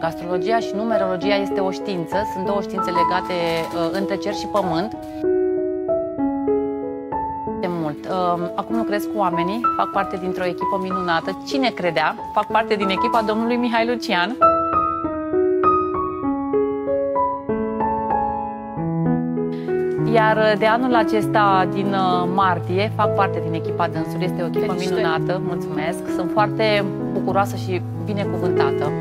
astrologia. Și numerologia este o știință, sunt două științe legate uh, între cer și pământ. De mult. Uh, acum lucrez cu oamenii, fac parte dintr-o echipă minunată. Cine credea? Fac parte din echipa domnului Mihai Lucian. Iar uh, de anul acesta, din uh, martie, fac parte din echipa dânsului. Este o echipă minunată, mulțumesc. Sunt foarte bucuroasă și binecuvântată.